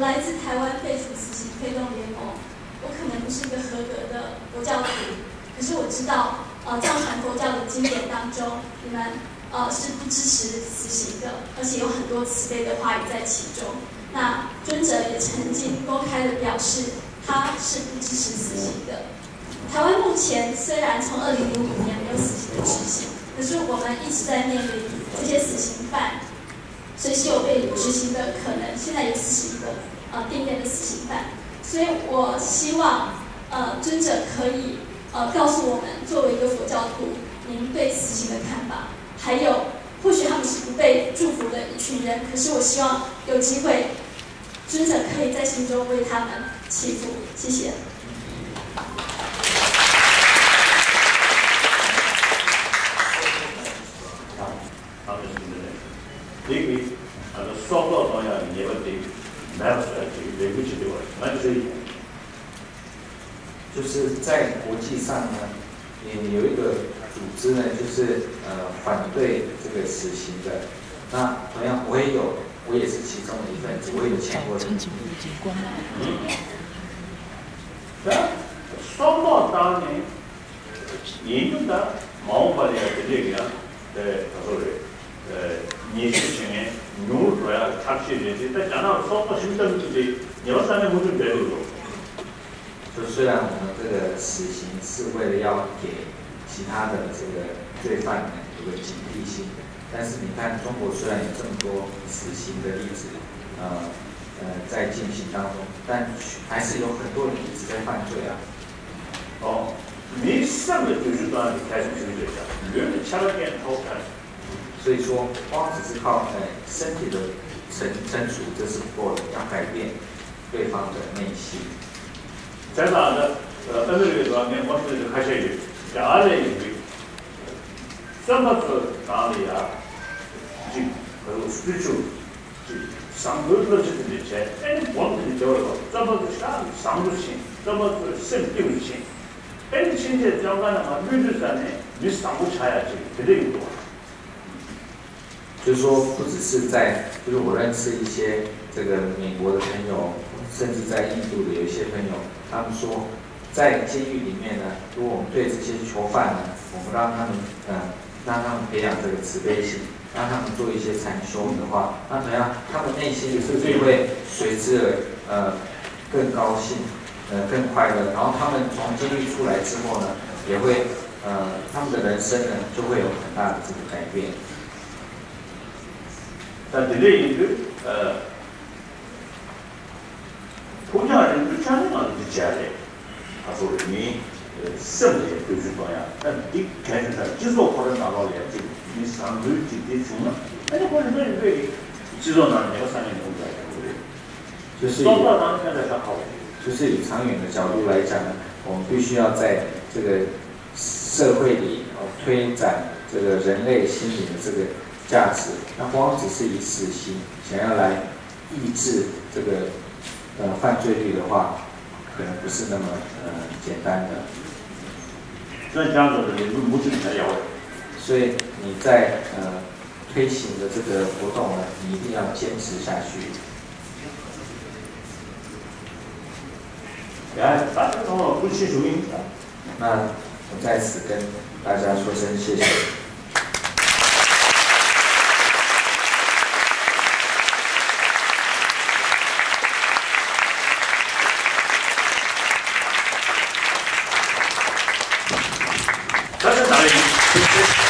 来自台湾废除死刑推动联盟，我可能不是一个合格的佛教徒，可是我知道，呃，藏传佛教的经典当中，你们呃是不支持死刑的，而且有很多慈悲的话语在其中。那尊者也曾经公开的表示，他是不支持死刑的。台湾目前虽然从二零零五年没有死刑的执行，可是我们一直在面临这些死刑犯随时有被执行的可能。现在有四十一个呃定验的死刑犯，所以我希望呃尊者可以呃告诉我们，作为一个佛教徒，您对死刑的看法。还有，或许他们是不被祝福的一群人，可是我希望有机会，尊者可以在心中为他们祈福。谢谢。一，啊，双报方向也问题，来不出来就来不及的话，那就是，就是在国际上呢，也有一个组织呢，就是呃反对这个死刑的。那同样我也有，我也是其中的一份子，我也有签过的。嗯。双报当年严重的毛发的这个，呃，他说的，呃。年轻青年，用主要他去的，再加上双报新政治的，你要三年不就白了。就虽然我们这个死刑是为了要给其他的这个罪犯呢有个警惕性，但是你看中国虽然有这么多死刑的例子，呃呃在进行当中，但还是有很多人一直在犯罪啊。哦，没上的就是当你开始就是这样，女人吃了点好看。所以说，光只是靠呃身体的成成熟，这是不够的，要改变对方的内心。再哪的，呃，二十六岁年光是就开始有，家人有，什么是哪里啊？就和追求，就上头那些的钱，哎，光是交了个，怎么是上上头钱，怎么子省丢钱？哎，现在交完的话，女的上呢，你上不下去，肯定有多。就是说，不只是在，就是我认识一些这个美国的朋友，甚至在印度的有一些朋友，他们说，在监狱里面呢，如果我们对这些囚犯呢，我们让他们，呃，让他们培养这个慈悲心，让他们做一些禅修的话，那怎样，他们内心是就会随之而呃更高兴，呃更快乐，然后他们从监狱出来之后呢，也会呃他们的人生呢就会有很大的这个改变。但这类一个呃，通常人都讲的嘛是假的，他说的你呃身体都是这样，但你开始上肌肉或者哪个连接，你上头就得重了，那你或者没对肌肉呢，你要上面弄出来，对不对？就是就是以长远的角度来讲呢，我们必须要在这个社会里哦推展这个人类心理的这个。价值，那光只是以死刑想要来抑制这个呃犯罪率的话，可能不是那么呃简单的。这样子的目的才要。所以你在呃推行的这个活动呢，你一定要坚持下去。来，大家好，不起收音。那我在此跟大家说声谢谢。这是哪里？